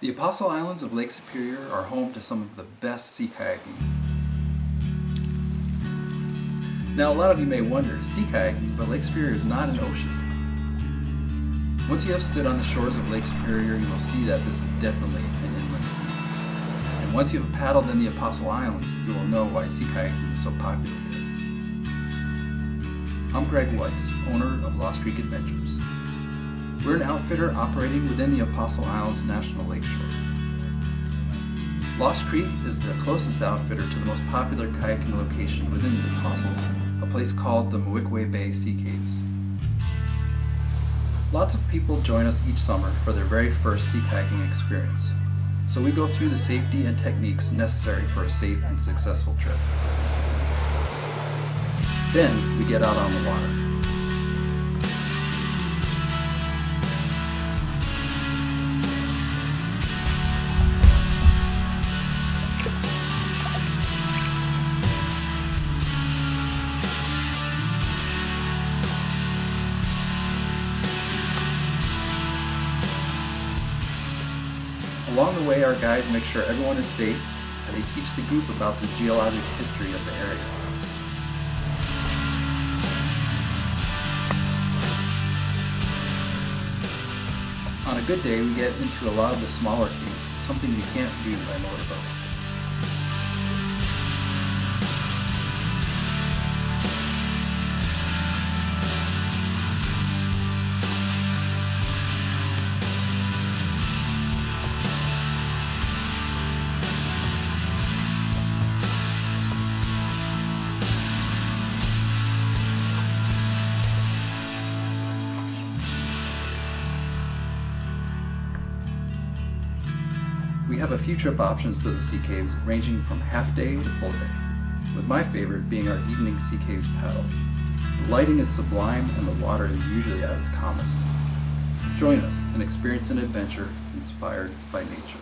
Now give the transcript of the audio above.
The Apostle Islands of Lake Superior are home to some of the best sea kayaking. Now a lot of you may wonder, sea kayaking, but Lake Superior is not an ocean. Once you have stood on the shores of Lake Superior, you will see that this is definitely an inland sea. And once you have paddled in the Apostle Islands, you will know why sea kayaking is so popular here. I'm Greg Weiss, owner of Lost Creek Adventures. We're an outfitter operating within the Apostle Islands National Lakeshore. Lost Creek is the closest outfitter to the most popular kayaking location within the Apostles, a place called the Mawikwe Bay Sea Caves. Lots of people join us each summer for their very first sea kayaking experience, so we go through the safety and techniques necessary for a safe and successful trip. Then we get out on the water. Along the way, our guides make sure everyone is safe and they teach the group about the geologic history of the area. On a good day, we get into a lot of the smaller caves, something you can't do by motorboat. We have a few trip options to the sea caves ranging from half day to full day, with my favorite being our evening sea caves paddle. The lighting is sublime and the water is usually at its calmest. Join us and experience an adventure inspired by nature.